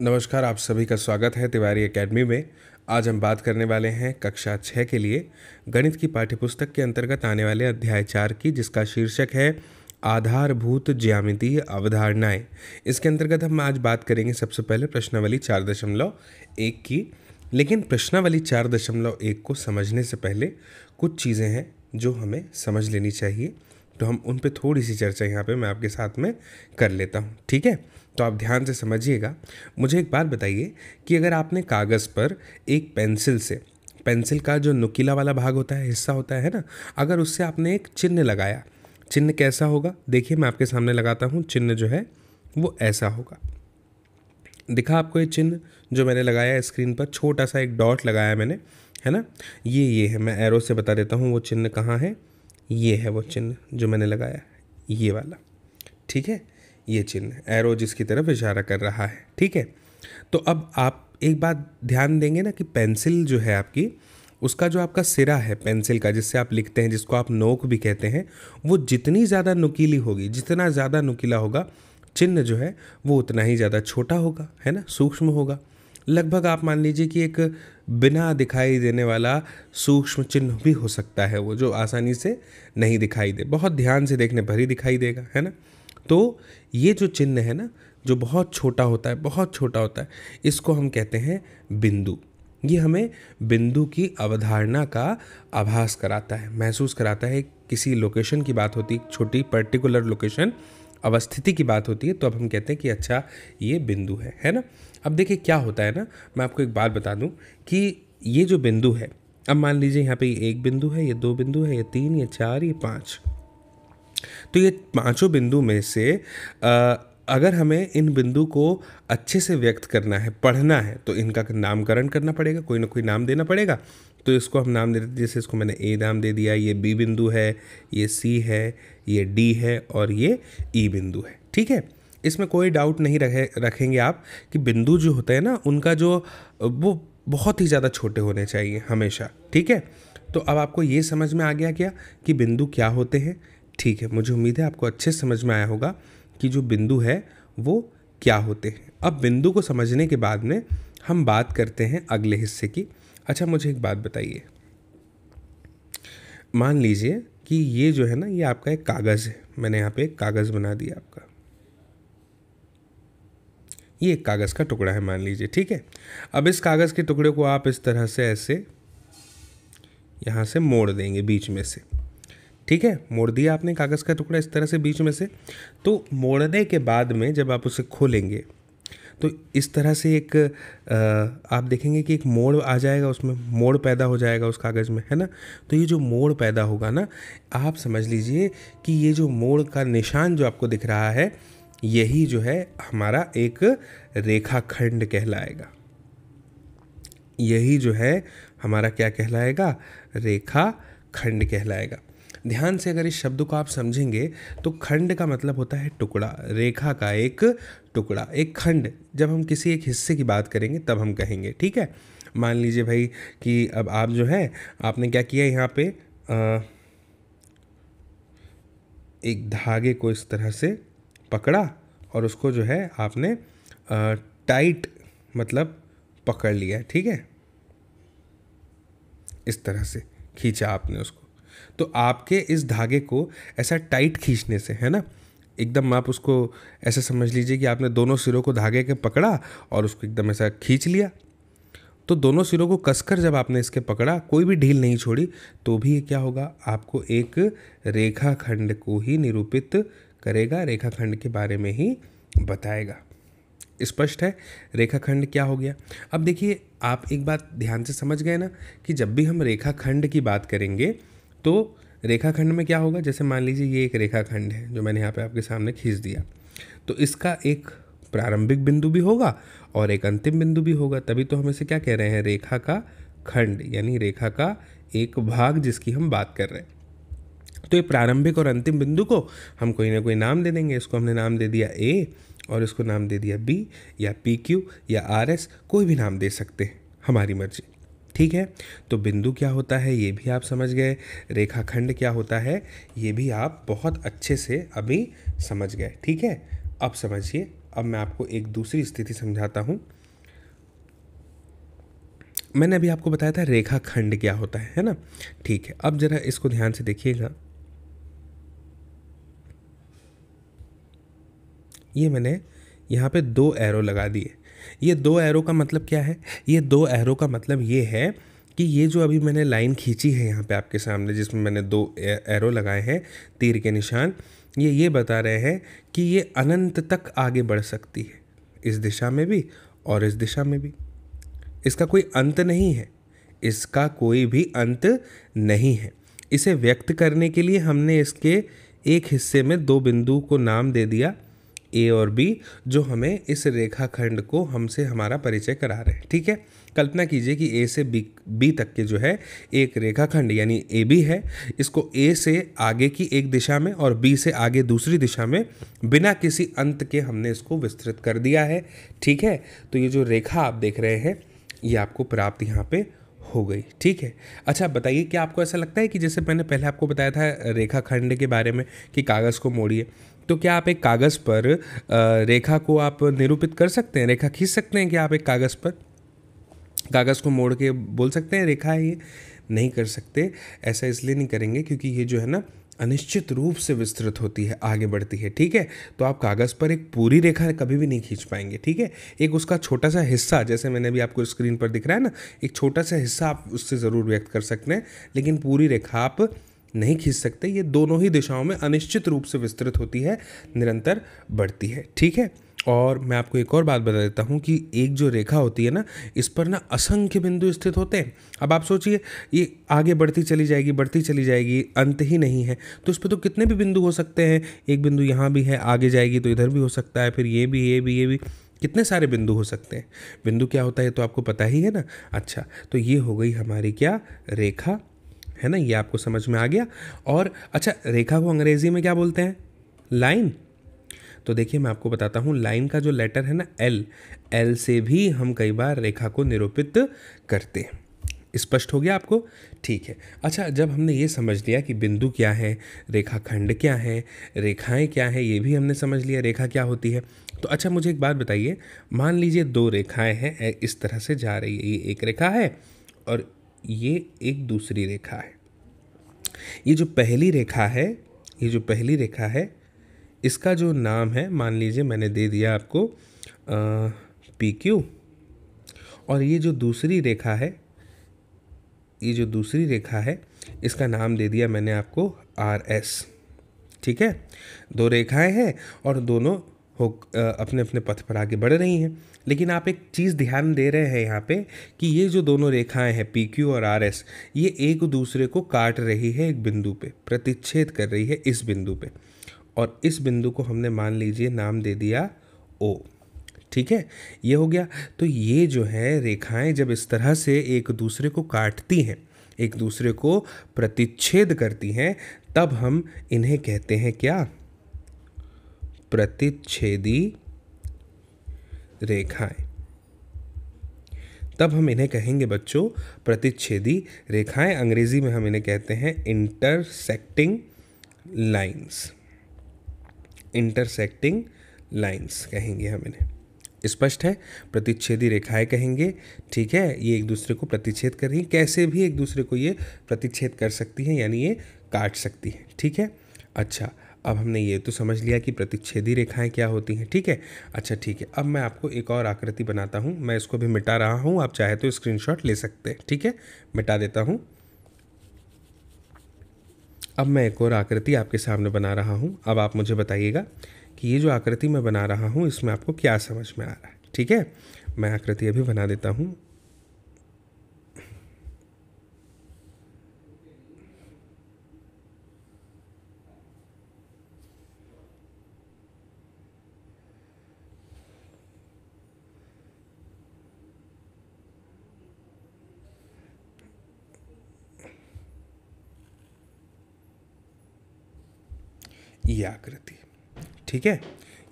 नमस्कार, आप सभी का स्वागत है तिवारी एकेडमी में। आज हम बात करने वाले हैं कक्षा छः के लिए गणित की पाठ्यपुस्तक के अंतर्गत आने वाले अध्याय चार की, जिसका शीर्षक है आधारभूत ज्यामितीय अवधारणाएँ। इसके अंतर्गत हम आज बात करेंगे सबसे पहले प्रश्नावली चार दशमलव एक की। लेकिन प्रश्नावली चार दशमलव एक को समझने से पहले कुछ चीज़ें हैं जो हमें समझ लेनी चाहिए। तो हम उन पर थोड़ी सी चर्चा यहाँ पे मैं आपके साथ में कर लेता हूँ, ठीक है? तो आप ध्यान से समझिएगा। मुझे एक बात बताइए कि अगर आपने कागज़ पर एक पेंसिल से, पेंसिल का जो नुकीला वाला भाग होता है, हिस्सा होता है ना, अगर उससे आपने एक चिन्ह लगाया, चिन्ह कैसा होगा? देखिए मैं आपके सामने लगाता हूँ, चिन्ह जो है वो ऐसा होगा। दिखा आपको ये चिन्ह जो मैंने लगाया स्क्रीन पर, छोटा सा एक डॉट लगाया मैंने, है ना? ये ये है, मैं एरो से बता देता हूँ वो चिन्ह कहाँ है। ये है वो चिन्ह जो मैंने लगाया, ये वाला। ठीक है? ये चिन्ह एरो जिसकी तरफ़ इशारा कर रहा है। ठीक है? तो अब आप एक बात ध्यान देंगे ना कि पेंसिल जो है आपकी, उसका जो आपका सिरा है पेंसिल का, जिससे आप लिखते हैं, जिसको आप नोक भी कहते हैं, वो जितनी ज़्यादा नुकीली होगी, जितना ज़्यादा नुकीला होगा, चिन्ह जो है वो उतना ही ज़्यादा छोटा होगा, है ना? सूक्ष्म होगा। लगभग आप मान लीजिए कि एक बिना दिखाई देने वाला सूक्ष्म चिन्ह भी हो सकता है वो, जो आसानी से नहीं दिखाई दे। बहुत ध्यान से देखने पर ही दिखाई देगा, है ना? तो ये जो चिन्ह है ना, जो बहुत छोटा होता है, बहुत छोटा होता है, इसको हम कहते हैं बिंदु। ये हमें बिंदु की अवधारणा का आभास कराता है, महसूस कराता है। किसी लोकेशन की बात होती छोटी पर्टिकुलर लोकेशन, अवस्थिति की बात होती है तो अब हम कहते हैं कि अच्छा ये बिंदु है है ना? अब देखिए क्या होता है ना मैं आपको एक बात बता दूँ कि ये जो बिंदु है अब मान लीजिए यहाँ पे एक बिंदु है ये दो बिंदु है ये तीन ये चार ये पाँच। तो ये पाँचों बिंदु में से आ, अगर हमें इन बिंदु को अच्छे से व्यक्त करना है पढ़ना है तो इनका नामकरण करना पड़ेगा कोई ना कोई नाम देना पड़ेगा। तो इसको हम नाम देते जैसे इसको मैंने ए नाम दे दिया ये बी बिंदु है ये सी है ये डी है और ये ई बिंदु है ठीक है? इसमें कोई डाउट नहीं रखे रखेंगे आप कि बिंदु जो होते हैं ना, उनका जो, वो बहुत ही ज़्यादा छोटे होने चाहिए हमेशा, ठीक है? तो अब आपको ये समझ में आ गया क्या कि बिंदु क्या होते हैं? ठीक है, मुझे उम्मीद है आपको अच्छे समझ में आया होगा कि जो बिंदु है, वो क्या होते हैं। अब बिंदु को समझने के बाद में हम बात करते हैं अगले हिस्से की। अच्छा मुझे एक बात बताइए। मान लीजिए कि ये जो है ना, ये आपका एक कागज़ है, मैंने यहाँ पे एक कागज़ बना दिया आपका। ये एक कागज़ का टुकड़ा है मान लीजिए ठीक है? अब इस कागज़ के टुकड़े को आप इस तरह से ऐसे यहाँ से मोड़ देंगे बीच में से ठीक है? मोड़ दिया आपने कागज़ का टुकड़ा इस तरह से बीच में से। तो मोड़ने के बाद में जब आप उसे खोलेंगे तो इस तरह से एक आ, आप देखेंगे कि एक मोड़ आ जाएगा उसमें मोड़ पैदा हो जाएगा उस कागज़ में है ना? तो ये जो मोड़ पैदा होगा ना आप समझ लीजिए कि ये जो मोड़ का निशान जो आपको दिख रहा है यही जो है हमारा एक रेखाखंड कहलाएगा। यही जो है हमारा क्या कहलाएगा? रेखा खंड कहलाएगा। ध्यान से अगर इस शब्द को आप समझेंगे तो खंड का मतलब होता है टुकड़ा रेखा का एक टुकड़ा एक खंड। जब हम किसी एक हिस्से की बात करेंगे तब हम कहेंगे ठीक है? मान लीजिए भाई कि अब आप जो है आपने क्या किया यहाँ पे? आ, एक धागे को इस तरह से पकड़ा और उसको जो है आपने टाइट मतलब पकड़ लिया, ठीक है? इस तरह से खींचा आपने उसको। तो आपके इस धागे को ऐसा टाइट खींचने से, है ना? एकदम आप उसको ऐसे समझ लीजिए कि आपने दोनों सिरों को धागे के पकड़ा और उसको एकदम ऐसा खींच लिया। तो दोनों सिरों को कसकर जब आपने इसके पकड़ा, कोई भी ढील नहीं छोड़ी तो भी क्या होगा? आपको एक रेखाखंड को ही निरूपित करेगा, रेखाखंड के बारे में ही बताएगा। स्पष्ट है, रेखाखंड क्या हो गया? अब देखिए, आप एक बात ध्यान से समझ गए ना कि जब भी हम रेखाखंड की बात करेंगे तो रेखाखंड में क्या होगा? जैसे मान लीजिए ये एक रेखाखंड है, जो मैंने यहाँ पे आपके सामने खींच दिया। तो इसका एक प्रारंभिक बिंदु भी होगा और एक अंतिम बिंदु भी होगा। तभी तो हम इसे क्या कह रहे हैं? रेखा का खंड, यानी रेखा का एक भाग जिसकी हम बात कर रहे हैं। तो ये प्रारंभिक और अंतिम बिंदु को हम कोई ना कोई नाम दे देंगे। इसको हमने नाम दे दिया ए और इसको नाम दे दिया बी या पी क्यू या आर एस कोई भी नाम दे सकते हैं, हमारी मर्ज़ी। ठीक है? तो बिंदु क्या होता है, ये भी आप समझ गए। रेखाखंड क्या होता है, ये भी आप बहुत अच्छे से अभी समझ गए। ठीक है? अब समझिए। अब मैं आपको एक दूसरी स्थिति समझाता हूँ। मैंने अभी आपको बताया था रेखा खंड क्या होता है है ना? ठीक है। अब जरा इसको ध्यान से देखिएगा। ये मैंने यहाँ पे दो एरो लगा दिए। ये दो एरो का मतलब क्या है? ये दो एरो का मतलब ये है कि ये जो अभी मैंने लाइन खींची है यहाँ पे आपके सामने, जिसमें मैंने दो एरो लगाए हैं, तीर के निशान, ये ये बता रहे हैं कि ये अनंत तक आगे बढ़ सकती है। इस दिशा में भी और इस दिशा में भी। इसका कोई अंत नहीं है। इसका कोई भी अंत नहीं है। इसे व्यक्त करने के लिए हमने इसके एक हिस्से में दो बिंदु को नाम दे दिया। ए और बी, जो हमें इस रेखाखंड को हमसे हमारा परिचय करा रहे हैं। ठीक है? कल्पना कीजिए कि ए से बी बी तक के जो है, एक रेखाखंड यानी ए बी है। इसको ए से आगे की एक दिशा में और बी से आगे दूसरी दिशा में बिना किसी अंत के हमने इसको विस्तृत कर दिया है। ठीक है? तो ये जो रेखा आप देख रहे हैं, ये आपको प्राप्त यहाँ पे हो गई। ठीक है? अच्छा बताइए क्या आपको ऐसा लगता है कि जैसे मैंने पहले आपको बताया था रेखाखंड के बारे में कि कागज़ को मोड़िए तो क्या आप एक कागज़ पर रेखा को आप निरूपित कर सकते हैं? रेखा खींच सकते हैं क्या आप एक कागज़ पर? कागज़ को मोड़ के बोल सकते हैं, रेखा है ये नहीं कर सकते, ऐसा इसलिए नहीं करेंगे क्योंकि ये जो है ना, अनिश्चित रूप से विस्तृत होती है, आगे बढ़ती है, ठीक है? तो आप कागज़ पर एक पूरी रेखा कभी भी नहीं खींच पाएँगे, ठीक है? एक उसका छोटा सा हिस्सा, जैसे मैंने भी आपको स्क्रीन पर दिख रहा है ना, एक छोटा सा हिस्सा आप उससे ज़रूर व्यक्त कर सकते हैं, लेकिन पूरी रेखा आप नहीं खींच सकते, ये दोनों ही दिशाओं में अनिश्चित रूप से विस्तृत होती है, निरंतर बढ़ती है। ठीक है? और मैं आपको एक और बात बता देता हूँ कि एक जो रेखा होती है ना, इस पर ना असंख्य बिंदु स्थित होते हैं। अब आप सोचिए, ये आगे बढ़ती चली जाएगी, बढ़ती चली जाएगी, अंत ही नहीं है। तो इस पर तो कितने भी बिंदु हो सकते हैं, एक बिंदु यहाँ भी है, आगे जाएगी तो इधर भी हो सकता है, फिर ये भी ये भी ये भी, कितने सारे बिंदु हो सकते हैं। बिंदु क्या होता है तो आपको पता ही है ना। अच्छा तो ये हो गई हमारी क्या? रेखा। है ना, ये आपको समझ में आ गया। और अच्छा रेखा को अंग्रेज़ी में क्या बोलते हैं? लाइन तो देखिए, मैं आपको बताता हूँ लाइन का जो लेटर है ना एल एल से भी हम कई बार रेखा को निरूपित करते हैं। स्पष्ट हो गया आपको? ठीक है। अच्छा जब हमने ये समझ लिया कि बिंदु क्या है, रेखा खंड क्या है, रेखाएँ क्या है, ये भी हमने समझ लिया, रेखा क्या होती है। तो अच्छा मुझे एक बात बताइए, मान लीजिए दो रेखाएँ हैं इस तरह से जा रही है, ये एक रेखा है और ये एक दूसरी रेखा है। ये जो पहली रेखा है, ये जो पहली रेखा है, इसका जो नाम है, मान लीजिए मैंने दे दिया आपको पी क्यू और ये जो दूसरी रेखा है, ये जो दूसरी रेखा है, इसका नाम दे दिया मैंने आपको आर एस ठीक है? दो रेखाएँ हैं और दोनों हो अपने अपने पथ पर आगे बढ़ रही हैं। लेकिन आप एक चीज़ ध्यान दे रहे हैं यहाँ पे कि ये जो दोनों रेखाएँ हैं पी क्यू और आर एस ये एक दूसरे को काट रही है एक बिंदु पे, प्रतिच्छेद कर रही है इस बिंदु पे। और इस बिंदु को हमने मान लीजिए नाम दे दिया ओ ठीक है? ये हो गया। तो ये जो है रेखाएँ जब इस तरह से एक दूसरे को काटती हैं, एक दूसरे को प्रतिच्छेद करती हैं, तब हम इन्हें कहते हैं क्या? प्रतिच्छेदी रेखाएँ। तब हम इन्हें कहेंगे बच्चों, प्रतिच्छेदी रेखाएँ। अंग्रेज़ी में हम इन्हें कहते हैं इंटरसेक्टिंग लाइंस इंटरसेक्टिंग लाइंस कहेंगे हम इन्हें। स्पष्ट है? प्रतिच्छेदी रेखाएँ कहेंगे। ठीक है? ये एक दूसरे को प्रतिच्छेद कर रही हैं। कैसे भी एक दूसरे को ये प्रतिच्छेद कर सकती हैं, यानी ये काट सकती हैं। ठीक है? अच्छा अब हमने ये तो समझ लिया कि प्रतिच्छेदी रेखाएँ क्या होती हैं, ठीक है? अच्छा ठीक है, अब मैं आपको एक और आकृति बनाता हूँ, मैं इसको भी मिटा रहा हूँ, आप चाहे तो स्क्रीनशॉट ले सकते हैं, ठीक है? मिटा देता हूँ। अब मैं एक और आकृति आपके सामने बना रहा हूँ, अब आप मुझे बताइएगा कि ये जो आकृति मैं बना रहा हूँ, इसमें आपको क्या समझ में आ रहा है, ठीक है? मैं आकृति अभी बना देता हूँ ये आकृति। ठीक है?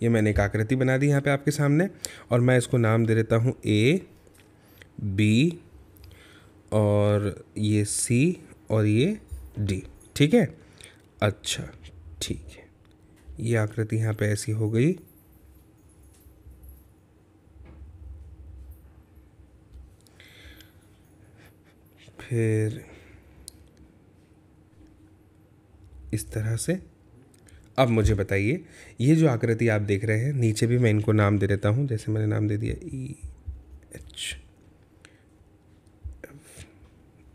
ये मैंने एक आकृति बना दी यहाँ पे आपके सामने और मैं इसको नाम दे देता हूँ ए बी और ये सी और ये डी ठीक है? अच्छा ठीक है। ये आकृति यहाँ पे ऐसी हो गई। फिर इस तरह से अब मुझे बताइए, ये जो आकृति आप देख रहे हैं, नीचे भी मैं इनको नाम दे देता हूँ, जैसे मैंने नाम दे दिया ई एच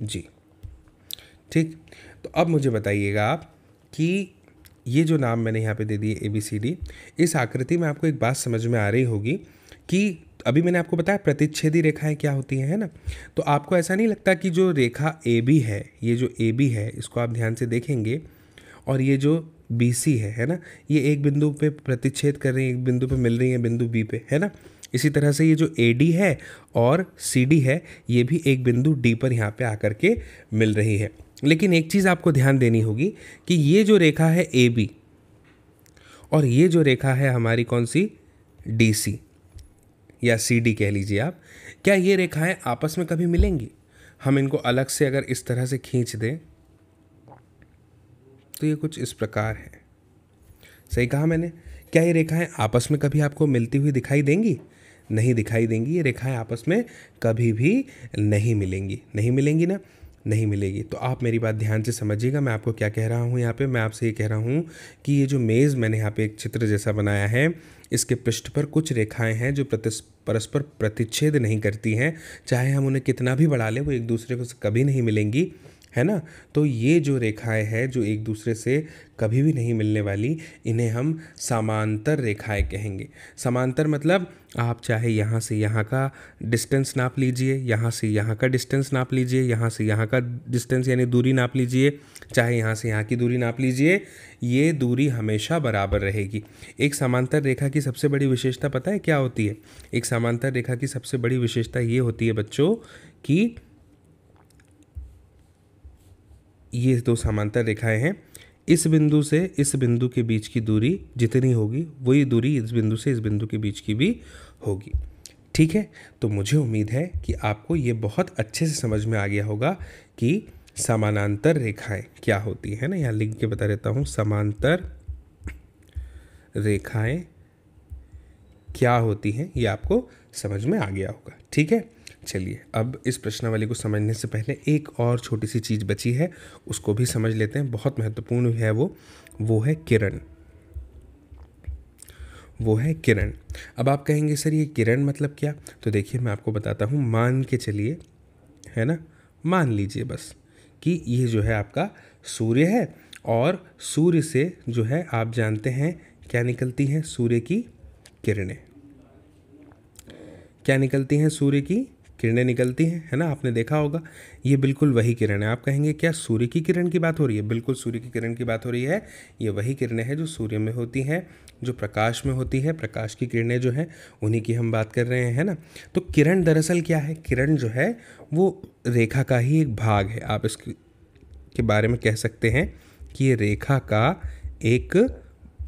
जी ठीक? तो अब मुझे बताइएगा आप कि ये जो नाम मैंने यहाँ पे दे दिए ए बी सी डी इस आकृति में आपको एक बात समझ में आ रही होगी कि अभी मैंने आपको बताया प्रतिच्छेदी रेखाएँ क्या होती हैं, है ना? तो आपको ऐसा नहीं लगता कि जो रेखा ए बी है, ये जो ए बी है, इसको आप ध्यान से देखेंगे और ये जो बी सी है है ना? ये एक बिंदु पे प्रतिच्छेद कर रही है, एक बिंदु पे मिल रही है, बिंदु बी पे, है ना? इसी तरह से ये जो ए डी है और सी डी है, ये भी एक बिंदु डी पर यहाँ पे आकर के मिल रही है। लेकिन एक चीज़ आपको ध्यान देनी होगी कि ये जो रेखा है ए बी और ये जो रेखा है हमारी कौन सी? डी सी या सी डी कह लीजिए आप। क्या ये रेखाएँ आपस में कभी मिलेंगी? हम इनको अलग से अगर इस तरह से खींच दें तो ये कुछ इस प्रकार है। सही कहा मैंने? क्या ये रेखाएँ आपस में कभी आपको मिलती हुई दिखाई देंगी? नहीं दिखाई देंगी, ये रेखाएँ आपस में कभी भी नहीं मिलेंगी। नहीं मिलेंगी ना? नहीं मिलेगी। तो आप मेरी बात ध्यान से समझिएगा, मैं आपको क्या कह रहा हूँ यहाँ पे? मैं आपसे ये कह रहा हूँ कि ये जो मेज़ मैंने यहाँ पे एक चित्र जैसा बनाया है, इसके पृष्ठ पर कुछ रेखाएँ हैं जो परस्पर प्रतिच्छेद नहीं करती हैं। चाहे हम उन्हें कितना भी बढ़ा लें, वो एक दूसरे को कभी नहीं मिलेंगी। है ना? तो ये जो रेखाएँ हैं, जो एक दूसरे से कभी भी नहीं मिलने वाली, इन्हें हम समांतर रेखाएँ कहेंगे। समांतर मतलब आप चाहे यहाँ से यहाँ का डिस्टेंस नाप लीजिए, यहाँ से यहाँ का डिस्टेंस नाप लीजिए, यहाँ से यहाँ का डिस्टेंस यानी दूरी नाप लीजिए, चाहे यहाँ से यहाँ की दूरी नाप लीजिए, ये दूरी हमेशा बराबर रहेगी। एक समांतर रेखा की सबसे बड़ी विशेषता पता है क्या होती है? एक समांतर रेखा की सबसे बड़ी विशेषता ये होती है बच्चों कि ये दो समांतर रेखाएँ हैं। इस बिंदु से इस बिंदु के बीच की दूरी जितनी होगी, वही दूरी इस बिंदु से इस बिंदु के बीच की भी होगी। ठीक है? तो मुझे उम्मीद है कि आपको ये बहुत अच्छे से समझ में आ गया होगा कि समानांतर रेखाएँ क्या होती है ना? यहाँ लिख के बता देता हूँ, समांतर रेखाएँ क्या होती हैं, ये आपको समझ में आ गया होगा। ठीक है? चलिए, अब इस प्रश्नावली को समझने से पहले एक और छोटी सी चीज़ बची है, उसको भी समझ लेते हैं। बहुत महत्वपूर्ण है वो वो है किरण। वो है किरण। अब आप कहेंगे, सर, ये किरण मतलब क्या? तो देखिए, मैं आपको बताता हूँ, मान के चलिए, है ना? मान लीजिए बस कि ये जो है आपका सूर्य है और सूर्य से जो है आप जानते हैं क्या निकलती हैं? सूर्य की किरणें। क्या निकलती हैं सूर्य की? किरणें निकलती हैं, है ना? आपने देखा होगा। ये बिल्कुल वही किरण है। आप कहेंगे, क्या सूर्य की किरण की बात हो रही है? बिल्कुल सूर्य की किरण की बात हो रही है। ये वही किरणें हैं जो सूर्य में होती हैं, जो प्रकाश में होती है। प्रकाश की किरणें जो हैं, उन्हीं की हम बात कर रहे हैं, है ना? तो किरण दरअसल क्या है? किरण जो है, वो रेखा का ही एक भाग है। आप इसके, के बारे में कह सकते हैं कि ये रेखा का एक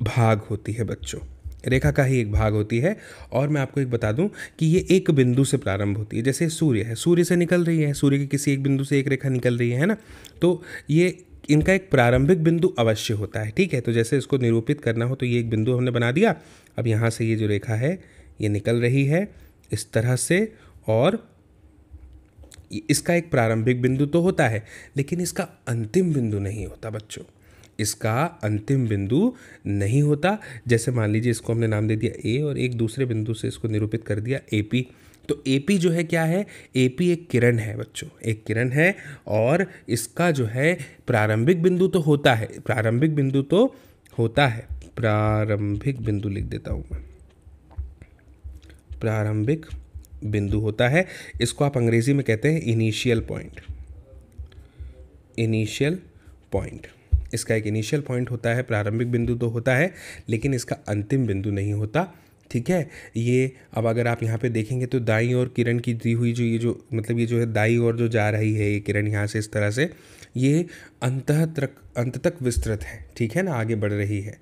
भाग होती है, बच्चों। रेखा का ही एक भाग होती है। और मैं आपको एक बता दूँ कि ये एक बिंदु से प्रारंभ होती है। जैसे सूर्य है, सूर्य से निकल रही है, सूर्य के किसी एक बिंदु से एक रेखा निकल रही है ना? तो ये इनका एक प्रारंभिक बिंदु अवश्य होता है, ठीक है? तो जैसे इसको निरूपित करना हो तो ये एक बिंदु हमने बना दिया। अब यहाँ से ये जो रेखा है, ये निकल रही है इस तरह से और इसका एक प्रारंभिक बिंदु तो होता है, लेकिन इसका अंतिम बिंदु नहीं होता, बच्चों। इसका अंतिम बिंदु नहीं होता। जैसे मान लीजिए इसको हमने नाम दे दिया ए और एक दूसरे बिंदु से इसको निरूपित कर दिया ए पी तो ए पी जो है क्या है? ए पी एक किरण है बच्चों, एक किरण है और इसका जो है प्रारंभिक बिंदु तो होता है, प्रारंभिक बिंदु तो होता है। प्रारंभिक बिंदु लिख देता हूँ मैं। प्रारंभिक बिंदु होता है। इसको आप अंग्रेज़ी में कहते हैं इनिशियल पॉइंट इनिशियल पॉइंट इसका एक इनिशियल पॉइंट होता है, प्रारंभिक बिंदु तो होता है, लेकिन इसका अंतिम बिंदु नहीं होता, ठीक है? ये अब अगर आप यहाँ पे देखेंगे तो दाई और किरण की दी हुई जो ये जो मतलब ये जो है दाई और जो जा रही है, ये किरण यहाँ से इस तरह से, ये अंत तक अंत तक विस्तृत है, ठीक है ना? आगे बढ़ रही है।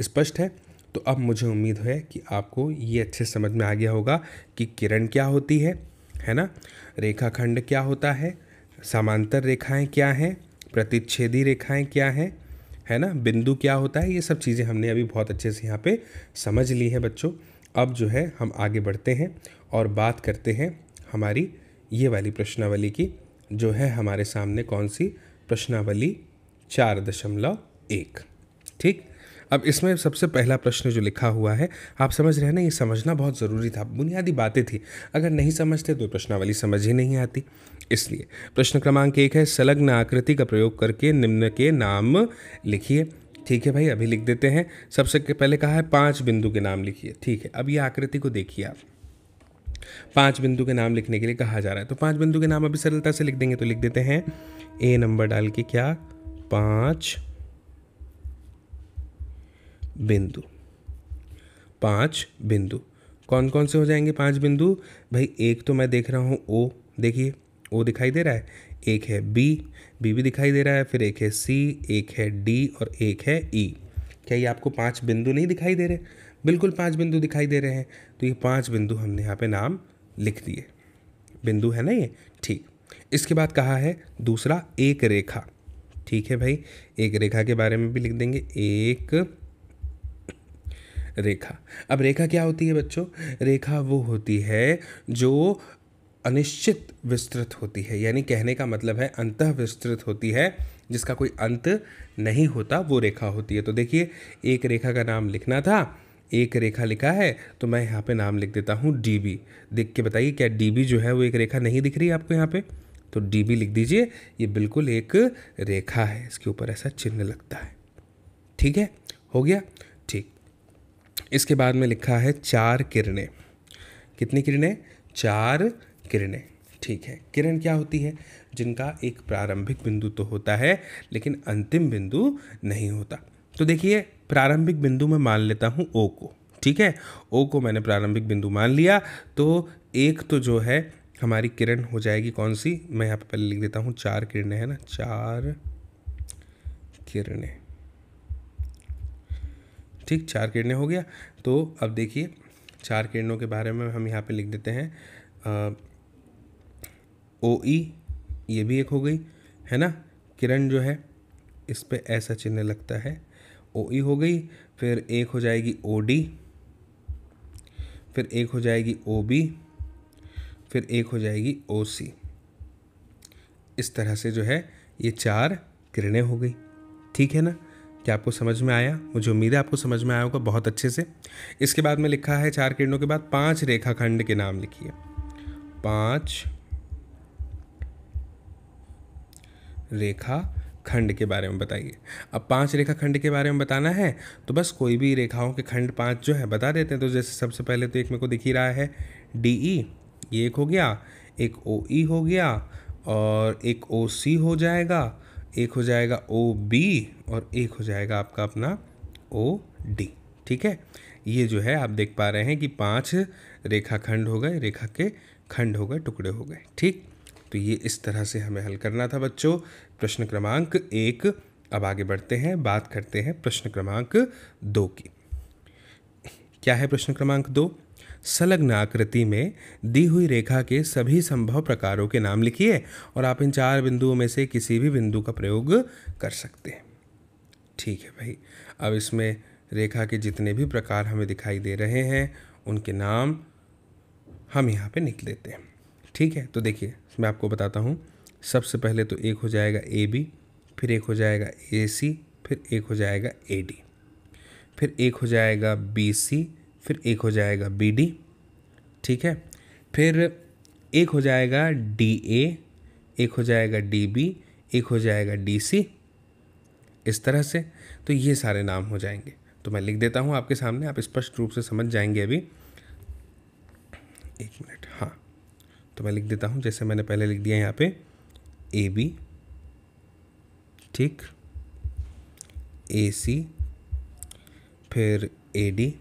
स्पष्ट है? तो अब मुझे उम्मीद है कि आपको ये अच्छे समझ में आ गया होगा कि किरण क्या होती है है ना? रेखाखंड क्या होता है? समांतर रेखाएँ क्या हैं? प्रतिच्छेदी रेखाएँ क्या हैं? है ना? बिंदु क्या होता है? ये सब चीज़ें हमने अभी बहुत अच्छे से यहाँ पे समझ ली है बच्चों। अब जो है हम आगे बढ़ते हैं और बात करते हैं हमारी ये वाली प्रश्नावली की, जो है हमारे सामने कौन सी? प्रश्नावली चार दशमलव एक। ठीक? अब इसमें सबसे पहला प्रश्न जो लिखा हुआ है, आप समझ रहे हैं ना, ये समझना बहुत ज़रूरी था, बुनियादी बातें थी। अगर नहीं समझते तो प्रश्नावली समझ ही नहीं आती। इसलिए प्रश्न क्रमांक एक है, संलग्न आकृति का प्रयोग करके निम्न के नाम लिखिए। ठीक है भाई, अभी लिख देते हैं। सबसे पहले कहा है, पाँच बिंदु के नाम लिखिए। ठीक है, अब ये आकृति को देखिए आप। पाँच बिंदु के नाम लिखने के लिए कहा जा रहा है। तो पाँच बिंदु के नाम अभी सरलता से लिख देंगे तो लिख देते हैं। ए नंबर डाल के क्या? पाँच। बिंदु। पाँच बिंदु। कौन कौन से हो जाएँगे पाँच बिंदु? भाई, एक तो मैं देख रहा हूँ ओ। देखिए, ओ दिखाई दे रहा है। एक है बी बी भी दिखाई दे रहा है। फिर एक है सी, एक है डी और एक है ई। e. क्या ये आपको पाँच बिंदु नहीं दिखाई दे रहे? बिल्कुल पाँच बिंदु दिखाई दे रहे हैं। तो ये पाँच बिंदु हमने यहाँ पे नाम लिख दिए। बिंदु है ना ये? ठीक। इसके बाद कहा है दूसरा एक रेखा। ठीक है भाई? एक रेखा के बारे में भी लिख देंगे। एक रेखा। अब रेखा क्या होती है बच्चों? रेखा वो होती है जो अनिश्चित विस्तृत होती है, यानी कहने का मतलब है अंत विस्तृत होती है, जिसका कोई अंत नहीं होता, वो रेखा होती है। तो देखिए, एक रेखा का नाम लिखना था, एक रेखा लिखा है तो मैं यहाँ पे नाम लिख देता हूँ डी बी देख के बताइए, क्या डी बी जो है वो एक रेखा नहीं दिख रही है आपको यहाँ पे? तो डी बी लिख दीजिए, ये बिल्कुल एक रेखा है, इसके ऊपर ऐसा चिन्ह लगता है। ठीक है? हो गया? इसके बाद में लिखा है चार किरणें। कितनी किरणें? चार किरणें। ठीक है, किरण क्या होती है? जिनका एक प्रारंभिक बिंदु तो होता है, लेकिन अंतिम बिंदु नहीं होता। तो देखिए, प्रारंभिक बिंदु में मान लेता हूँ ओ को। ठीक है, ओ को मैंने प्रारंभिक बिंदु मान लिया तो एक तो जो है, हमारी किरण हो जाएगी कौन सी? मैं यहाँ पे पहले लिख देता हूँ, चार किरणें है ना? चार किरणें। ठीक, चार किरणें हो गया। तो अब देखिए, चार किरणों के बारे में हम यहाँ पे लिख देते हैं। ओ ई ये भी एक हो गई, है ना? किरण जो है, इस पर ऐसा चिन्ह लगता है। ओ ई हो गई, फिर एक हो जाएगी ओ डी फिर एक हो जाएगी ओ बी फिर एक हो जाएगी ओ सी इस तरह से जो है, ये चार किरणें हो गई। ठीक है ना? क्या आपको समझ में आया? मुझे उम्मीद है आपको समझ में आया होगा बहुत अच्छे से। इसके बाद में लिखा है, चार किरणों के बाद पाँच रेखाखंड के नाम लिखिए। पाँच रेखा खंड के बारे में बताइए। अब पाँच रेखा खंड के बारे में बताना है तो बस कोई भी रेखाओं के खंड पाँच जो है बता देते हैं। तो जैसे सबसे पहले तो एक मेरे को दिख ही रहा है, डी ई, ये एक हो गया, एक ओ ई हो गया, और एक ओ सी हो जाएगा एक हो जाएगा ओ बी और एक हो जाएगा आपका अपना ओ डी ठीक है? ये जो है आप देख पा रहे हैं कि पाँच रेखा खंड हो गए, रेखा के खंड हो गए, टुकड़े हो गए, ठीक? तो ये इस तरह से हमें हल करना था बच्चों। प्रश्न क्रमांक एक, अब आगे बढ़ते हैं, बात करते हैं प्रश्न क्रमांक दो की। क्या है प्रश्न क्रमांक दो? संलग्न आकृति में दी हुई रेखा के सभी संभव प्रकारों के नाम लिखिए और आप इन चार बिंदुओं में से किसी भी बिंदु का प्रयोग कर सकते हैं। ठीक है भाई, अब इसमें रेखा के जितने भी प्रकार हमें दिखाई दे रहे हैं, उनके नाम हम यहाँ पे लिख लेते हैं। ठीक है तो देखिए, मैं आपको बताता हूँ। सबसे पहले तो एक हो जाएगा ए बी फिर एक हो जाएगा ए सी फिर एक हो जाएगा ए डी फिर एक हो जाएगा बी सी फिर एक हो जाएगा बी डी ठीक है? फिर एक हो जाएगा डी ए एक हो जाएगा डी बी एक हो जाएगा डी सी इस तरह से। तो ये सारे नाम हो जाएँगे। तो मैं लिख देता हूँ आपके सामने, आप स्पष्ट रूप से समझ जाएँगे अभी। एक मिनट हाँ। तो मैं लिख देता हूँ, जैसे मैंने पहले लिख दिया यहाँ पे ए बी ठीक? ए सी फिर ए डी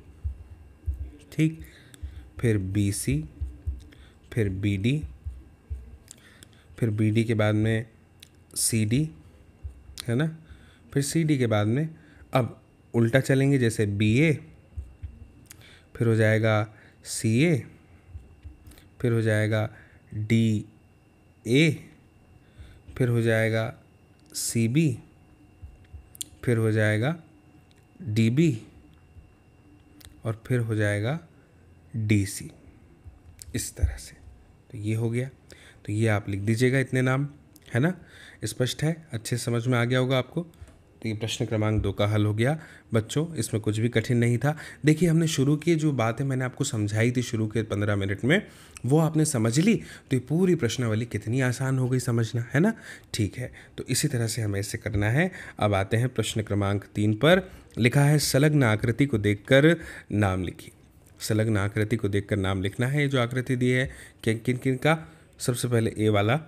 ठीक। फिर बी सी फिर बी डी फिर बी डी के बाद में सी डी है ना? फिर सी डी के बाद में अब उल्टा चलेंगे जैसे बी ए फिर हो जाएगा सी ए फिर हो जाएगा डी ए फिर हो जाएगा सी बी फिर हो जाएगा डी बी और फिर हो जाएगा डी सी इस तरह से। तो ये हो गया। तो ये आप लिख दीजिएगा, इतने नाम, है ना? स्पष्ट है? अच्छे समझ में आ गया होगा आपको। तो ये प्रश्न क्रमांक दो का हल हो गया। बच्चों, इसमें कुछ भी कठिन नहीं था। देखिए, हमने शुरू की जो बातें मैंने आपको समझाई थी शुरू के पंद्रह मिनट में, वो आपने समझ ली। तो ये पूरी प्रश्नावली कितनी आसान हो गई समझना, है ना? ठीक है तो इसी तरह से हमें इसे करना है। अब आते हैं प्रश्न क्रमांक तीन पर। लिखा है, संलग्न आकृति को देखकर नाम लिखी संलग्न आकृति को देखकर नाम लिखना है, ये जो आकृति दी है, किन किन किन का? सबसे पहले ए वाला।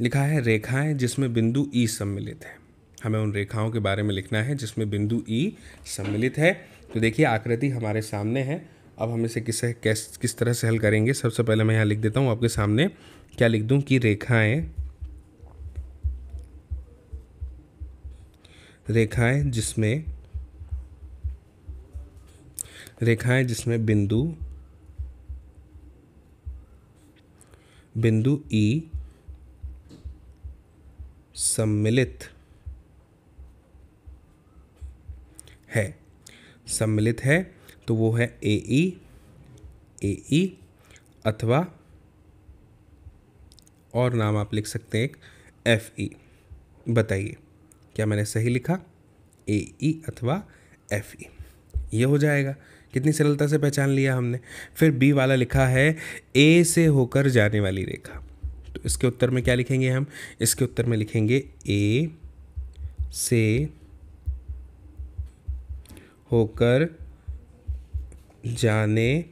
लिखा है, रेखाएँ जिसमें बिंदु ई सम्मिलित है। हमें उन रेखाओं के बारे में लिखना है जिसमें बिंदु ई सम्मिलित है। तो देखिए, आकृति हमारे सामने है। अब हम इसे किस किस किस तरह से हल करेंगे? सबसे पहले मैं यहाँ लिख देता हूँ आपके सामने। क्या लिख दूँ? कि रेखाएँ रेखाएँ जिसमें रेखाएँ जिसमें बिंदु बिंदु ई सम्मिलित है। सम्मिलित है तो वो है ए ई ए ई अथवा और नाम आप लिख सकते हैं एक एफ़ ई बताइए, क्या मैंने सही लिखा? ए ई अथवा एफ़ ई ये हो जाएगा। कितनी सरलता से पहचान लिया हमने। फिर बी वाला लिखा है ए से होकर जाने वाली रेखा। तो इसके उत्तर में क्या लिखेंगे हम? इसके उत्तर में लिखेंगे ए से होकर जाने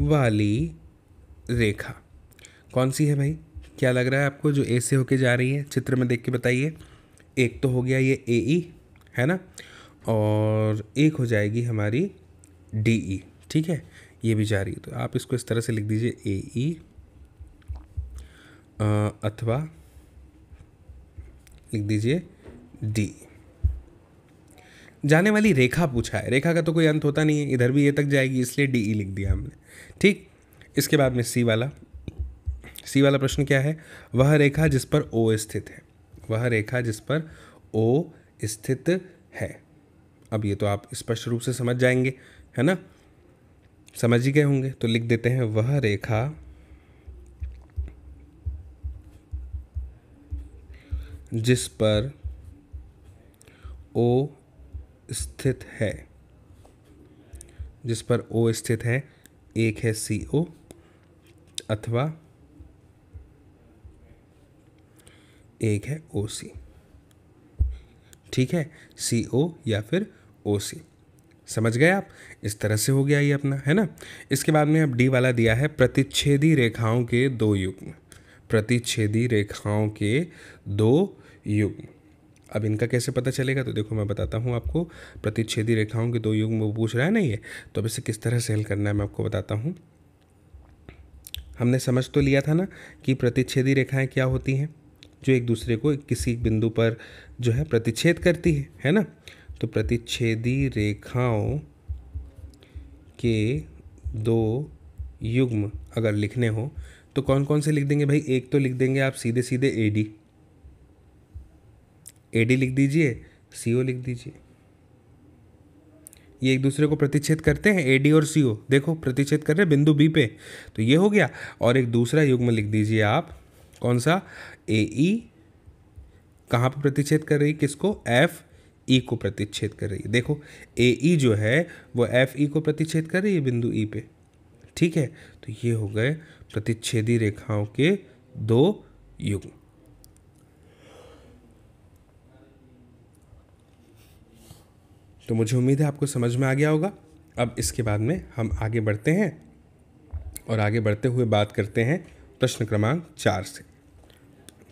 वाली रेखा। कौन सी है भाई? क्या लग रहा है आपको जो ए से होके जा रही है? चित्र में देख के बताइए। एक तो हो गया ये ए ई है ना? और एक हो जाएगी हमारी डी ई ठीक है? ये भी जा रही है। तो आप इसको इस तरह से लिख दीजिए ए ई अथवा लिख दीजिए डी जाने वाली रेखा पूछा है। रेखा का तो कोई अंत होता नहीं है। इधर भी ये तक जाएगी, इसलिए डी ई लिख दिया हमने। ठीक? इसके बाद में सी वाला। सी वाला प्रश्न क्या है? वह रेखा जिस पर ओ स्थित है। वह रेखा जिस पर ओ स्थित है। अब ये तो आप स्पष्ट रूप से समझ जाएँगे, है ना? समझ ही गए होंगे। तो लिख देते हैं, वह रेखा जिस पर ओ स्थित है। जिस पर ओ स्थित है, एक है सी ओ अथवा एक है ओ सी ठीक है? सी ओ या फिर ओ सी समझ गए आप? इस तरह से हो गया ये अपना, है ना? इसके बाद में अब डी वाला दिया है, प्रतिच्छेदी रेखाओं के दो युग्म। प्रतिच्छेदी रेखाओं के दो युग्म। अब इनका कैसे पता चलेगा? तो देखो, मैं बताता हूँ आपको। प्रतिच्छेदी रेखाओं के दो युग्म वो पूछ रहा है ना ये? तो अब इसे किस तरह से हल करना है मैं आपको बताता हूँ। हमने समझ तो लिया था ना कि प्रतिच्छेदी रेखाएँ क्या होती हैं? जो एक दूसरे को किसी बिंदु पर जो है प्रतिच्छेद करती है है ना? तो प्रतिच्छेदी रेखाओं के दो युग्म अगर लिखने हो तो कौन कौन से लिख देंगे भाई? एक तो लिख देंगे आप सीधे सीधे ए डी ए डी लिख दीजिए सी ओ लिख दीजिए। ये एक दूसरे को प्रतिच्छेद करते हैं ए डी और सी ओ देखो, प्रतिच्छेद कर रहे हैं बिंदु बी पे। तो ये हो गया। और एक दूसरा युग्म लिख दीजिए आप। कौन सा? ए ई कहाँ पर प्रतिच्छेद कर रही? किसको? एफ़ ई को प्रतिच्छेद कर रही है। देखो ए ई जो है, वो एफ़ ई को प्रतिच्छेद कर रही है बिंदु ई पे। ठीक है? तो ये हो गए प्रतिच्छेदी रेखाओं के दो युग्म। तो मुझे उम्मीद है आपको समझ में आ गया होगा। अब इसके बाद में हम आगे बढ़ते हैं और आगे बढ़ते हुए बात करते हैं प्रश्न क्रमांक चार से।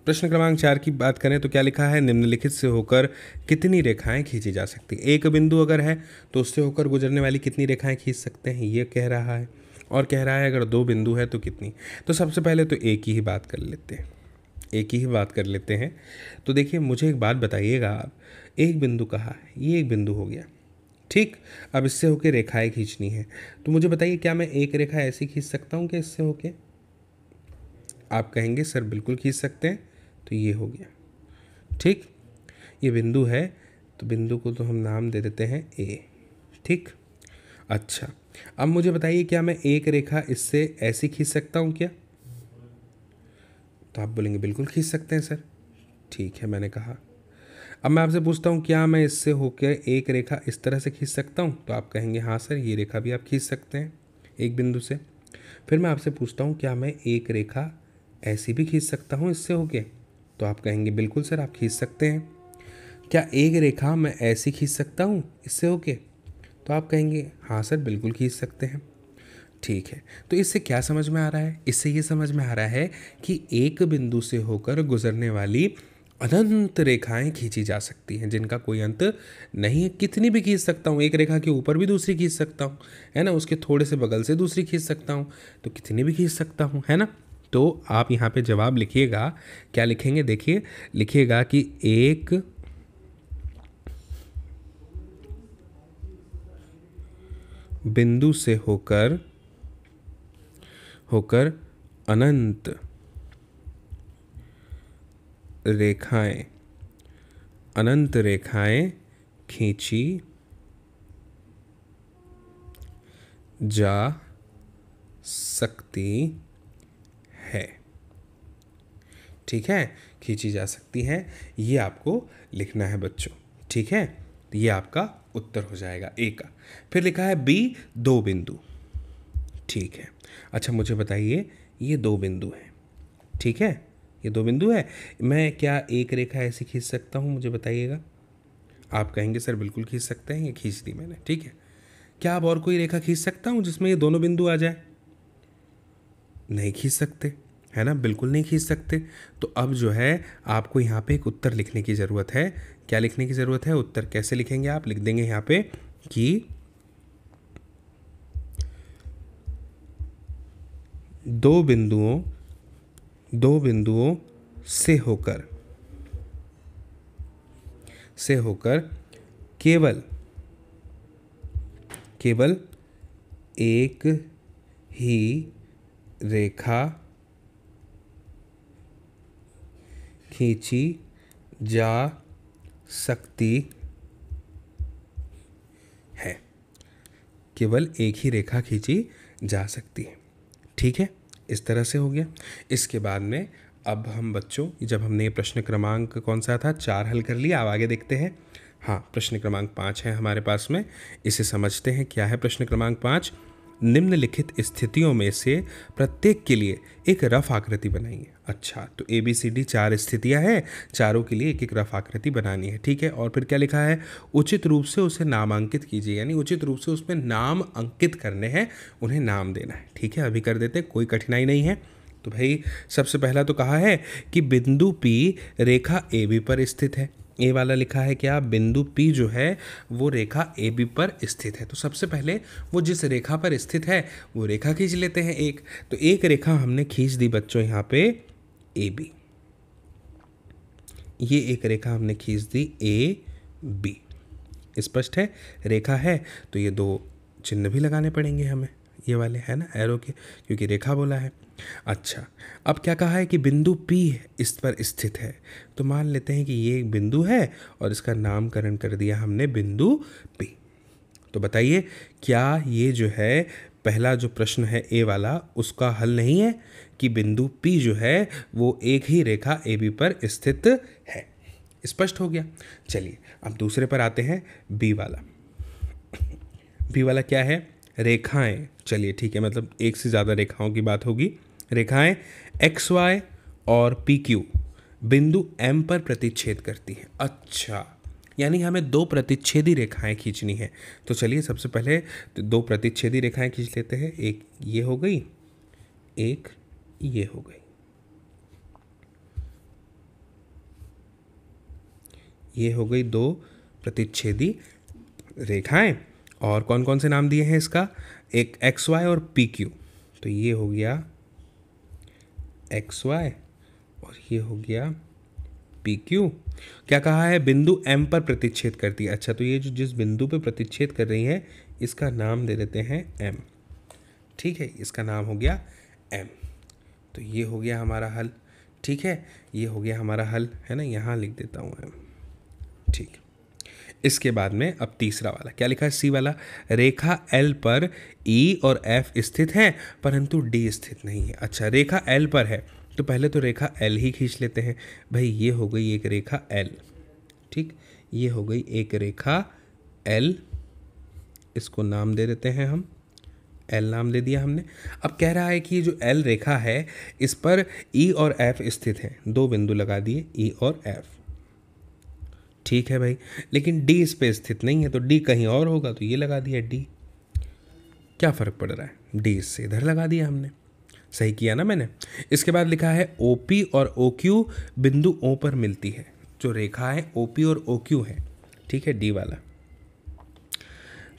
प्रश्न क्रमांक चार की बात करें तो क्या लिखा है? निम्नलिखित से होकर कितनी रेखाएँ खींची जा सकती एक बिंदु अगर है तो उससे होकर गुजरने वाली कितनी रेखाएँ खींच सकते हैं? ये कह रहा है। और कह रहा है, अगर दो बिंदु है तो कितनी? तो सबसे पहले तो एक ही बात कर लेते हैं। एक ही बात कर लेते हैं। तो देखिए, मुझे एक बात बताइएगा आप। एक बिंदु कहा ये एक बिंदु हो गया। ठीक, अब इससे होके रेखाएँ खींचनी है। तो मुझे बताइए, क्या मैं एक रेखा ऐसी खींच सकता हूँ कि इससे होके? आप कहेंगे, सर, बिल्कुल खींच सकते हैं। तो ये हो गया। ठीक, ये बिंदु है तो बिंदु को तो हम नाम दे देते हैं ए ठीक अच्छा अब मुझे बताइए, क्या मैं एक रेखा इससे ऐसी खींच सकता हूँ क्या? तो आप बोलेंगे, बिल्कुल खींच सकते हैं, सर। ठीक है, मैंने कहा। अब मैं आपसे पूछता हूँ, क्या मैं इससे होकर एक रेखा इस तरह से खींच सकता हूँ? तो आप कहेंगे हाँ सर, ये रेखा भी आप खींच सकते हैं, एक बिंदु से। फिर मैं आपसे पूछता हूँ, क्या मैं एक रेखा ऐसी भी खींच सकता हूँ इससे होके तो आप कहेंगे, बिल्कुल सर, आप खींच सकते हैं। क्या एक रेखा मैं ऐसी खींच सकता हूँ इससे होके तो आप कहेंगे हाँ सर, बिल्कुल खींच सकते हैं। ठीक है तो इससे क्या समझ में आ रहा है? इससे ये समझ में आ रहा है कि एक बिंदु से होकर गुजरने वाली अनंत रेखाएँ खींची जा सकती हैं, जिनका कोई अंत नहीं है। कितनी भी खींच सकता हूँ, एक रेखा के ऊपर भी दूसरी खींच सकता हूँ, है ना? उसके थोड़े से बगल से दूसरी खींच सकता हूँ तो कितनी भी खींच सकता हूँ, है ना? तो आप यहाँ पे जवाब लिखिएगा, क्या लिखेंगे? देखिए, लिखिएगा कि एक बिंदु से होकर होकर अनंत रेखाएँ। अनंत रेखाएँ खींची जा सकती है। ठीक है? खींची जा सकती है। ये आपको लिखना है बच्चों। ठीक है? ये आपका उत्तर हो जाएगा ए का। फिर लिखा है बी, दो बिंदु। ठीक है। अच्छा मुझे बताइए, ये दो बिंदु हैं। ठीक है? ये दो बिंदु है। मैं क्या एक रेखा ऐसी खींच सकता हूँ, मुझे बताइएगा? आप कहेंगे, सर, बिल्कुल खींच सकते हैं, ये खींच दी मैंने। ठीक है। क्या आप और कोई रेखा खींच सकता हूँ, जिसमें ये दोनों बिंदु आ जाए? नहीं खींच सकते, है ना? बिल्कुल नहीं खींच सकते। तो अब जो है, आपको यहाँ पे एक उत्तर लिखने की ज़रूरत है। क्या लिखने की ज़रूरत है? उत्तर कैसे लिखेंगे आप? लिख देंगे यहाँ पे कि दो बिंदुओं दो बिंदुओं से होकर से होकर केवल केवल एक ही रेखा खींची जा सकती है। केवल एक ही रेखा खींची जा सकती है। ठीक है? इस तरह से हो गया। इसके बाद में अब हम बच्चों, जब हमने ये प्रश्न क्रमांक कौन सा था, चार हल कर लिया, अब आगे देखते हैं। हाँ प्रश्न क्रमांक पाँच है हमारे पास में। इसे समझते हैं क्या है प्रश्न क्रमांक पाँच? निम्नलिखित स्थितियों में से प्रत्येक के लिए एक रफ आकृति बनाइए अच्छा तो ए बी सी डी चार स्थितियाँ हैं, चारों के लिए एक एक रफ आकृति बनानी है, ठीक है? और फिर क्या लिखा है? उचित रूप से उसे नामांकित कीजिए, यानी उचित रूप से उसमें नाम अंकित करने हैं, उन्हें नाम देना है, ठीक है? अभी कर देते हैं, कोई कठिनाई नहीं है। तो भाई, सबसे पहला तो कहा है कि बिंदु पी रेखा ए बी पर स्थित है। ए वाला लिखा है क्या? बिंदु पी जो है, वो रेखा ए बी पर स्थित है। तो सबसे पहले वो जिस रेखा पर स्थित है, वो रेखा खींच लेते हैं एक। तो एक रेखा हमने खींच दी बच्चों यहाँ पे ए बी ये एक रेखा हमने खींच दी ए बी स्पष्ट है? रेखा है तो ये दो चिन्ह भी लगाने पड़ेंगे हमें। ये वाले, है ना? एरो के, क्योंकि रेखा बोला है। अच्छा अब क्या कहा है कि बिंदु P इस पर स्थित है? तो मान लेते हैं कि ये एक बिंदु है और इसका नामकरण कर दिया हमने बिंदु P तो बताइए, क्या ये जो है, पहला जो प्रश्न है ए वाला, उसका हल नहीं है कि बिंदु P जो है, वो एक ही रेखा ए बी पर स्थित है? स्पष्ट हो गया। चलिए, अब दूसरे पर आते हैं बी वाला। बी वाला क्या है? रेखाएँ। चलिए, ठीक है मतलब एक से ज़्यादा रेखाओं की बात होगी। रेखाएँ एक्स वाई और पी क्यू बिंदु एम पर प्रतिच्छेद करती हैं। अच्छा यानी हमें दो प्रतिच्छेदी रेखाएँ खींचनी है। तो चलिए सबसे पहले दो प्रतिच्छेदी रेखाएँ खींच लेते हैं। एक ये हो गई, एक ये हो गई। ये हो गई दो प्रतिच्छेदी रेखाएँ। और कौन कौन से नाम दिए हैं इसका? एक एक्स वाई और पी क्यू तो ये हो गया एक्स वाई और ये हो गया पी क्यू क्या कहा है? बिंदु एम पर प्रतिच्छेद करती है। अच्छा तो ये जो जिस बिंदु पर प्रतिच्छेद कर रही है, इसका नाम दे देते हैं एम ठीक है, इसका नाम हो गया एम तो ये हो गया हमारा हल। ठीक है, ये हो गया हमारा हल। है ना? यहाँ लिख देता हूँ एम ठीक। इसके बाद में अब तीसरा वाला। क्या लिखा है? सी वाला। रेखा एल पर ई e और एफ़ स्थित है, परंतु डी स्थित नहीं है। अच्छा रेखा एल पर है तो पहले तो रेखा एल ही खींच लेते हैं। भाई, ये हो गई एक रेखा एल ठीक? ये हो गई एक रेखा एल इसको नाम दे देते हैं हम। एल नाम दे दिया हमने। अब कह रहा है कि ये जो एल रेखा है, इस पर ई e और एफ़ स्थित है। दो बिंदु लगा दिए ई e और एफ़ ठीक है भाई। लेकिन डी इस पर स्थित नहीं है तो डी कहीं और होगा तो ये लगा दिया डी क्या फ़र्क पड़ रहा है? डी इससे इधर लगा दिया हमने। सही किया ना मैंने? इसके बाद लिखा है ओ पी और ओ क्यू बिंदु ओ पर मिलती है। जो रेखा है ओ पी और ओ क्यू है। ठीक है डी वाला।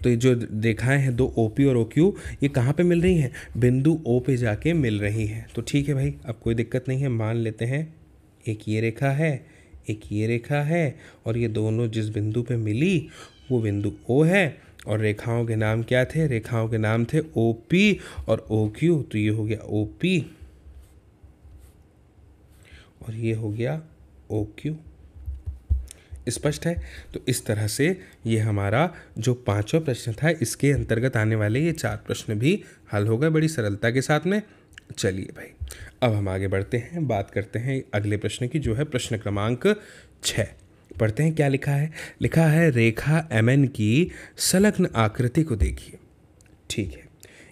तो ये जो रेखाएँ हैं, दो ओ पी और ओ क्यू ये कहाँ पे मिल रही हैं? बिंदु ओ पे जाके मिल रही हैं। तो ठीक है भाई, अब कोई दिक्कत नहीं है। मान लेते हैं, एक ये रेखा है एक ये रेखा है और ये दोनों जिस बिंदु पे मिली, वो बिंदु ओ है। और रेखाओं के नाम क्या थे? रेखाओं के नाम थे ओ पी और ओ क्यू तो ये हो गया ओ पी और ये हो गया ओ क्यू स्पष्ट है? तो इस तरह से ये हमारा जो पांचवा प्रश्न था, इसके अंतर्गत आने वाले ये चार प्रश्न भी हल हो गए बड़ी सरलता के साथ में। चलिए भाई, अब हम आगे बढ़ते हैं, बात करते हैं अगले प्रश्न की, जो है प्रश्न क्रमांक छः। पढ़ते हैं क्या लिखा है? लिखा है, रेखा एम एन की संलग्न आकृति को देखिए। ठीक है,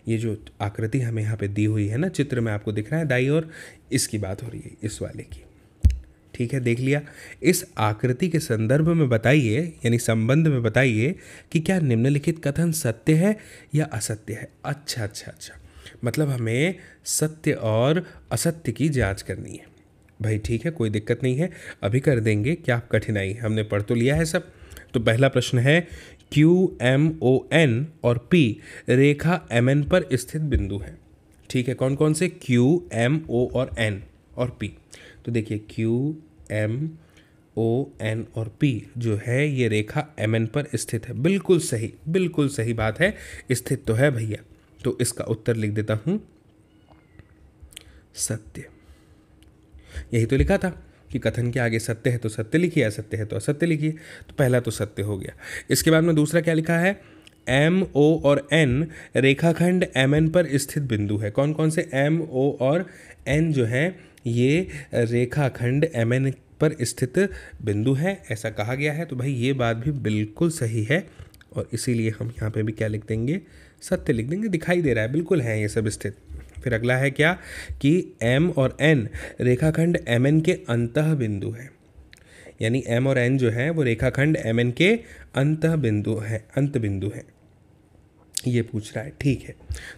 ये जो आकृति हमें यहाँ पे दी हुई है ना, चित्र में आपको दिख रहा है दाई और इसकी बात हो रही है, इस वाले की। ठीक है, देख लिया। इस आकृति के संदर्भ में बताइए, यानी संबंध में बताइए कि क्या निम्नलिखित कथन सत्य है या असत्य है? अच्छा अच्छा अच्छा। मतलब हमें सत्य और असत्य की जाँच करनी है। भाई ठीक है, कोई दिक्कत नहीं है, अभी कर देंगे, क्या कठिनाई हमने पढ़ तो लिया है सब। तो पहला प्रश्न है क्यू एम ओ एन और पी रेखा एम एन पर स्थित बिंदु है। ठीक है कौन कौन से? क्यू एम ओ और एन और पी तो देखिए क्यू एम ओ एन और पी जो है, ये रेखा एम एन पर स्थित है। बिल्कुल सही बिल्कुल सही बात है, स्थित तो है भैया। तो इसका उत्तर लिख देता हूँ। सत्य। यही तो लिखा था कि कथन के आगे सत्य है तो सत्य लिखिए, असत्य है तो असत्य लिखिए तो पहला तो सत्य हो गया। इसके बाद में दूसरा क्या लिखा है? एम, ओ और एन, रेखाखंड एम, एन पर स्थित बिंदु है। कौन कौन से? एम, ओ और एन जो है, ये रेखाखंड एम, एन पर स्थित बिंदु है। ऐसा कहा गया है तो भाई ये बात भी बिल्कुल सही है और इसीलिए हम यहाँ पे भी क्या लिख देंगे? सत्य लिख देंगे दिखाई दे रहा है। बिल्कुल है ये सब स्थित। फिर अगला है क्या? कि एम और एन रेखाखंड एम एन के अंत बिंदु है। यानी एम और एन जो है वो रेखाखंड एम एन के अंत बिंदु है अंत बिंदु है। ये पूछ रहा है ठीक है।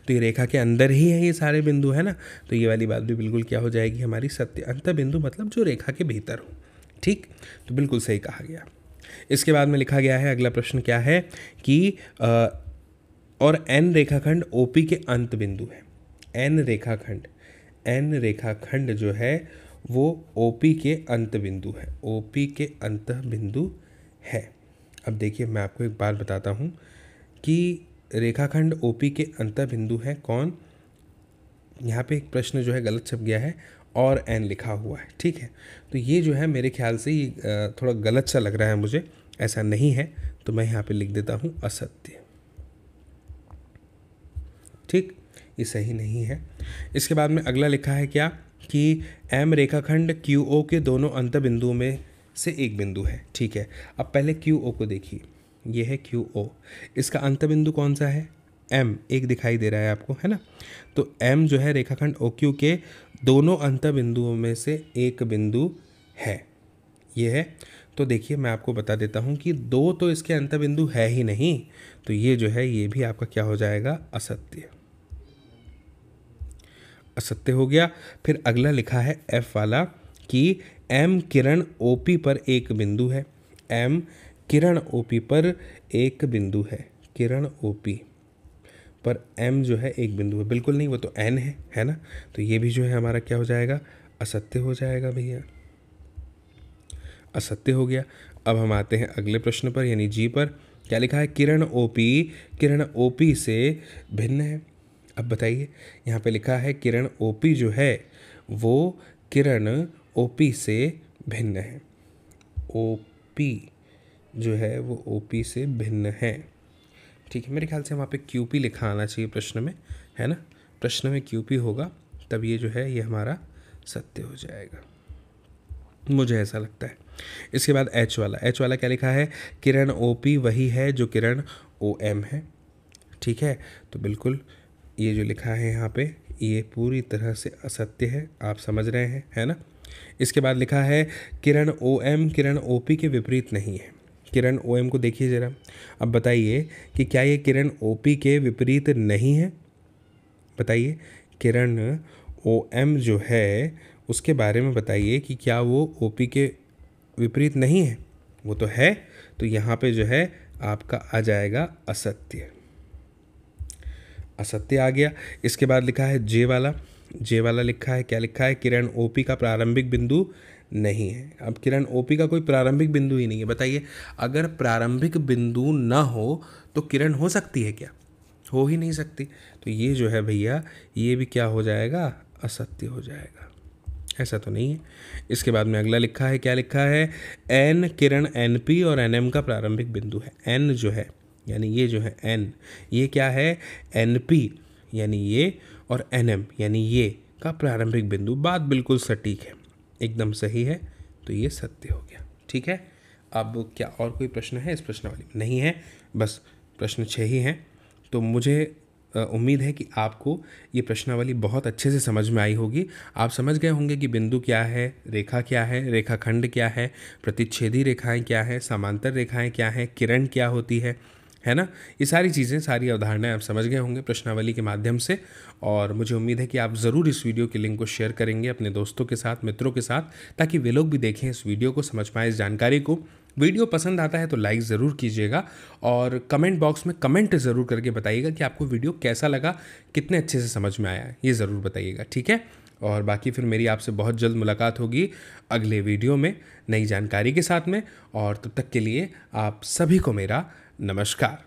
तो ये रेखा के अंदर ही है ये सारे बिंदु है ना? तो ये वाली बात भी बिल्कुल क्या हो जाएगी हमारी सत्य। अंत बिंदु मतलब जो रेखा के भीतर हो ठीक? तो बिल्कुल सही कहा गया। इसके बाद में लिखा गया है अगला प्रश्न क्या है? कि आ, और एन रेखाखंड ओपी के अंत बिंदु है। एन रेखाखंड एन रेखाखंड जो है, वो ओपी के अंत बिंदु है। ओपी के अंत बिंदु है। अब देखिए, मैं आपको एक बात बताता हूँ कि रेखाखंड ओपी के अंत बिंदु है कौन? यहाँ पे एक प्रश्न जो है गलत छप गया है और एन लिखा हुआ है, ठीक है? तो ये जो है, मेरे ख्याल से ये थोड़ा गलत सा लग रहा है मुझे, ऐसा नहीं है। तो मैं यहाँ पे लिख देता हूँ असत्य। ठीक? ये सही नहीं है। इसके बाद में अगला लिखा है क्या? कि एम रेखाखंड क्यू ओ के दोनों अंत बिंदुओं में से एक बिंदु है। ठीक है। अब पहले क्यू ओ को देखिए। ये है क्यू ओ इसका अंत बिंदु कौन सा है? एम एक दिखाई दे रहा है आपको, है ना? तो एम जो है रेखाखंड ओ क्यू के दोनों अंत बिंदुओं में से एक बिंदु है। ये है। तो देखिए, मैं आपको बता देता हूँ कि दो तो इसके अंत बिंदु है ही नहीं। तो ये जो है, ये भी आपका क्या हो जाएगा? असत्य। असत्य हो गया। फिर अगला लिखा है एफ़ वाला कि एम किरण ओ पी पर एक बिंदु है। एम किरण ओ पी पर एक बिंदु है। किरण ओ पी पर एम जो है एक बिंदु है। बिल्कुल नहीं, वो तो एन है है ना? तो ये भी जो है हमारा क्या हो जाएगा? असत्य हो जाएगा भैया। असत्य हो गया। अब हम आते हैं अगले प्रश्न पर, यानी जी पर। क्या लिखा है? किरण ओ पी किरण ओ पी से भिन्न है। अब बताइए, यहाँ पे लिखा है, किरण ओपी जो है, वो किरण ओपी से भिन्न है। ओपी जो है, वो ओपी से भिन्न है। ठीक है, मेरे ख्याल से वहाँ पे क्यूपी लिखा आना चाहिए प्रश्न में, है ना? प्रश्न में क्यूपी होगा, तब ये जो है, ये हमारा सत्य हो जाएगा। मुझे ऐसा लगता है। इसके बाद एच वाला एच वाला क्या लिखा है? किरण ओ पी वही है जो किरण ओ एम है। ठीक है तो बिल्कुल ये जो लिखा है यहाँ पे, ये पूरी तरह से असत्य है, आप समझ रहे हैं, है ना? इसके बाद लिखा है, किरण ओ एम किरण ओ पी के विपरीत नहीं है। किरण ओ एम को देखिए ज़रा। अब बताइए कि क्या ये किरण ओ पी के विपरीत नहीं है? बताइए। किरण ओ एम जो है, उसके बारे में बताइए कि क्या वो ओ पी के विपरीत नहीं है? वो तो है तो यहाँ पे जो है, आपका आ जाएगा असत्य। असत्य आ गया। इसके बाद लिखा है जे वाला। जे वाला लिखा है, क्या लिखा है? किरण ओपी का प्रारंभिक बिंदु नहीं है। अब किरण ओपी का कोई प्रारंभिक बिंदु ही नहीं है। बताइए, अगर प्रारंभिक बिंदु ना हो तो किरण हो सकती है क्या? हो ही नहीं सकती। तो ये जो है भैया, ये भी क्या हो जाएगा? असत्य हो जाएगा। ऐसा तो नहीं है। इसके बाद में अगला लिखा है, क्या लिखा है? एन किरण एन पी और एन एम का प्रारंभिक बिंदु है। एन जो है यानी ये जो है एन ये क्या है? एन पी यानी ये और एन एम यानी ये का प्रारंभिक बिंदु बात बिल्कुल सटीक है। एकदम सही है तो ये सत्य हो गया। ठीक है? अब क्या और कोई प्रश्न है इस प्रश्नावली में? नहीं है। बस प्रश्न छः ही हैं। तो मुझे उम्मीद है कि आपको ये प्रश्नावली बहुत अच्छे से समझ में आई होगी। आप समझ गए होंगे कि बिंदु क्या है, रेखा क्या है, रेखाखंड क्या है, प्रतिच्छेदी रेखाएँ क्या है, समांतर रेखाएँ क्या हैं, किरण क्या होती है। है ना? ये सारी चीज़ें, सारी अवधारणाएँ आप समझ गए होंगे प्रश्नावली के माध्यम से और मुझे उम्मीद है कि आप ज़रूर इस वीडियो के लिंक को शेयर करेंगे अपने दोस्तों के साथ, मित्रों के साथ, ताकि वे लोग भी देखें इस वीडियो को, समझ पाएँ इस जानकारी को। वीडियो पसंद आता है तो लाइक ज़रूर कीजिएगा और कमेंट बॉक्स में कमेंट ज़रूर करके बताइएगा कि आपको वीडियो कैसा लगा, कितने अच्छे से समझ में आया है, ये ज़रूर बताइएगा, ठीक है? और बाकी फिर मेरी आपसे बहुत जल्द मुलाकात होगी अगले वीडियो में नई जानकारी के साथ में और तब तक के लिए आप सभी को मेरा नमस्कार